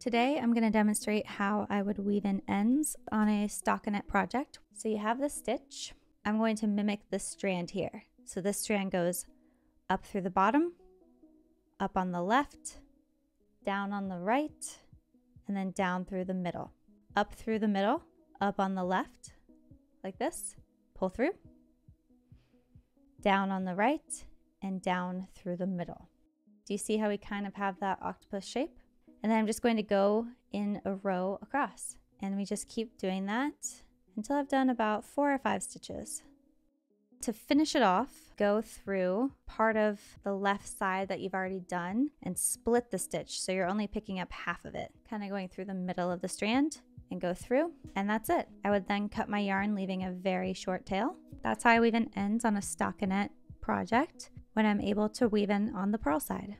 Today I'm going to demonstrate how I would weave in ends on a stockinette project. So you have the stitch. I'm going to mimic this strand here. So this strand goes up through the bottom, up on the left, down on the right, and then down through the middle. Up through the middle, up on the left, like this, pull through, down on the right, and down through the middle. Do you see how we kind of have that octopus shape? And then I'm just going to go in a row across. And we just keep doing that until I've done about four or five stitches. To finish it off, go through part of the left side that you've already done and split the stitch so you're only picking up half of it. Kind of going through the middle of the strand and go through, and that's it. I would then cut my yarn, leaving a very short tail. That's how I weave in ends on a stockinette project when I'm able to weave in on the purl side.